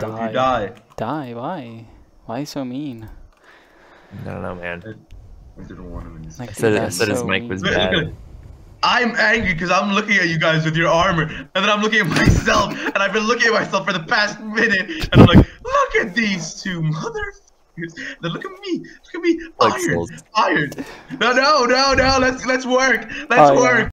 Die. you die. Die? Why? Why so mean? I don't know, man. I, I didn't want him in this. Like, I said, I said so his mic was bad. I'm angry because I'm looking at you guys with your armor, and then I'm looking at myself, and I've been looking at myself for the past minute, and I'm like, look at these two motherfuckers. Then look at me, look at me, iron, iron. No, no, no, no. Let's let's work. Let's Oh, yeah. work.